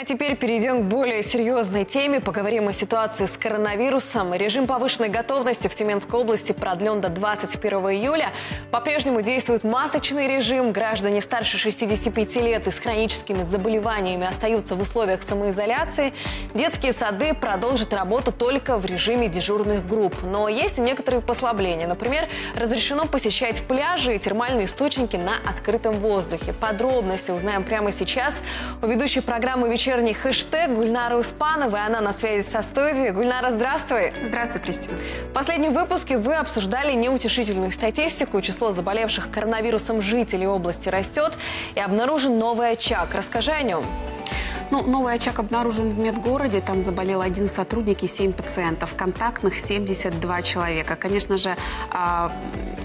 А теперь перейдем к более серьезной теме. Поговорим о ситуации с коронавирусом. Режим повышенной готовности в Тюменской области продлен до 21 июля. По-прежнему действует масочный режим. Граждане старше 65 лет и с хроническими заболеваниями остаются в условиях самоизоляции. Детские сады продолжат работу только в режиме дежурных групп. Но есть некоторые послабления. Например, разрешено посещать пляжи и термальные источники на открытом воздухе. Подробности узнаем прямо сейчас. У ведущей программы «Вечер вечерний хэштег Гульнара Успанова. И она на связи со студией. Гульнара, здравствуй. Здравствуй, Кристина. В последнем выпуске вы обсуждали неутешительную статистику. Число заболевших коронавирусом жителей области растет. И обнаружен новый очаг. Расскажи о нем. Ну, новый очаг обнаружен в медгороде. Там заболел один сотрудник и 7 пациентов. Контактных 72 человека. Конечно же, а,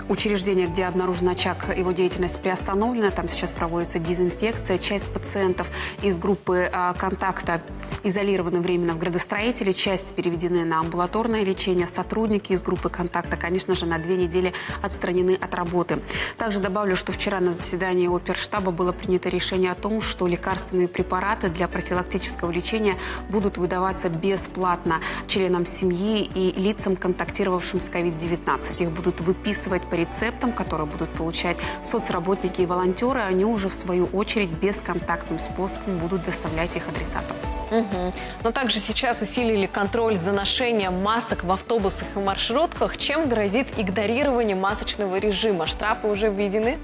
учреждение, где обнаружен очаг, его деятельность приостановлена. Там сейчас проводится дезинфекция. Часть пациентов из группы а, контакта изолированы временно в градостроителе. Часть переведены на амбулаторное лечение. Сотрудники из группы контакта, конечно же, на две недели отстранены от работы. Также добавлю, что вчера на заседании оперштаба было принято решение о том, что лекарственные препараты для профилактического лечения будут выдаваться бесплатно членам семьи и лицам, контактировавшим с COVID-19. Их будут выписывать по рецептам, которые будут получать соцработники и волонтеры. Они уже, в свою очередь, бесконтактным способом будут доставлять их адресатам. Угу. Но также сейчас усилили контроль за ношением масок в автобусах и маршрутках. Чем грозит игнорирование масочного режима? Штрафы уже введены?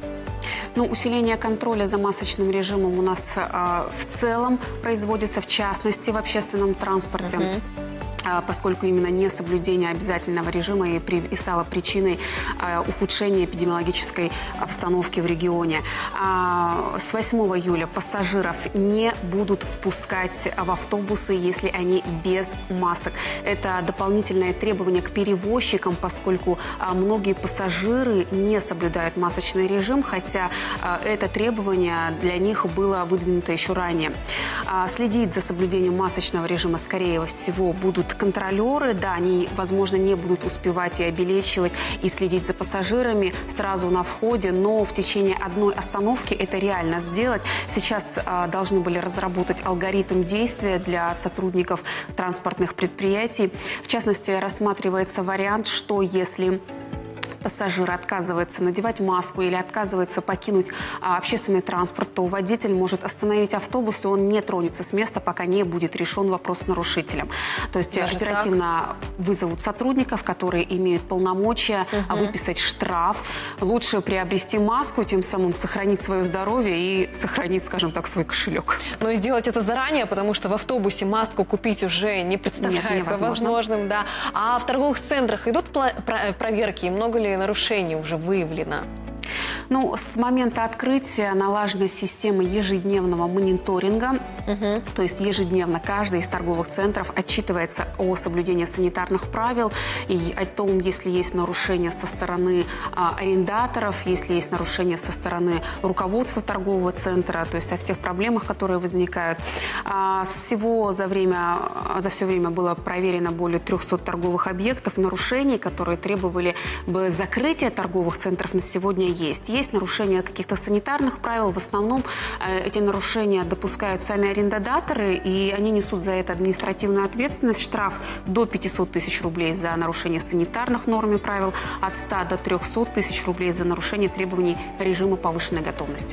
Ну, усиление контроля за масочным режимом у нас э, в целом производится, в частности, в общественном транспорте. Uh-huh. А, поскольку именно несоблюдение обязательного режима и, при, и стало причиной а, ухудшения эпидемиологической обстановки в регионе. А, с 8 июля пассажиров не будут впускать в автобусы, если они без масок. Это дополнительное требование к перевозчикам, поскольку многие пассажиры не соблюдают масочный режим, хотя это требование для них было выдвинуто еще ранее. Следить за соблюдением масочного режима, скорее всего, будут контролеры, да, они, возможно, не будут успевать и обелечивать, и следить за пассажирами сразу на входе, но в течение одной остановки это реально сделать. Сейчас а, должны были разработать алгоритм действия для сотрудников транспортных предприятий. В частности, рассматривается вариант, что если пассажир отказывается надевать маску или отказывается покинуть а, общественный транспорт, то водитель может остановить автобус, и он не тронется с места, пока не будет решен вопрос с нарушителем. То есть Даже оперативно так? вызовут сотрудников, которые имеют полномочия угу. выписать штраф. Лучше приобрести маску, тем самым сохранить свое здоровье и сохранить, скажем так, свой кошелек. Но и сделать это заранее, потому что в автобусе маску купить уже не представляется Нет, возможным. Да. А в торговых центрах идут проверки, много ли нарушений уже выявлено? Ну, с момента открытия налажена система ежедневного мониторинга. Угу. То есть ежедневно каждый из торговых центров отчитывается о соблюдении санитарных правил и о том, если есть нарушения со стороны а, арендаторов, если есть нарушения со стороны руководства торгового центра, то есть о всех проблемах, которые возникают. А, всего за, время, за все время было проверено более 300 торговых объектов. Нарушений, которые требовали бы закрытия торговых центров на сегодня есть есть нарушение каких-то санитарных правил. В основном э, эти нарушения допускают сами арендодаторы, и они несут за это административную ответственность. Штраф до 500 тысяч рублей за нарушение санитарных норм и правил, от 100 до 300 тысяч рублей за нарушение требований режима повышенной готовности.